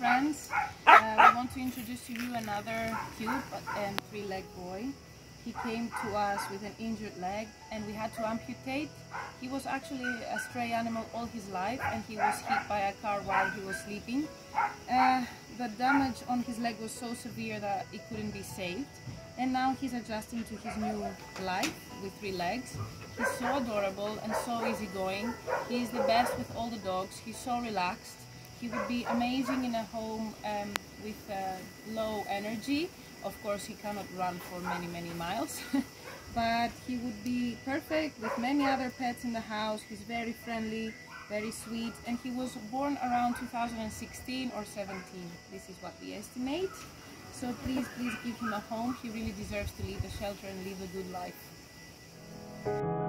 introduce to introduce to you another cute and three-leg boy. He came to us with an injured leg and we had to amputate. He was actually a stray animal all his life and he was hit by a car while he was sleeping. Uh, the damage on his leg was so severe that it couldn't be saved. And now he's adjusting to his new life with three legs. He's so adorable and so easygoing. He's the best with all the dogs. He's so relaxed. He would be amazing in a home um, with uh, low energy. Of course, he cannot run for many, many miles. but he would be perfect with many other pets in the house. He's very friendly, very sweet, and he was born around 2016 or 17. This is what we estimate. So please, please give him a home. He really deserves to leave the shelter and live a good life.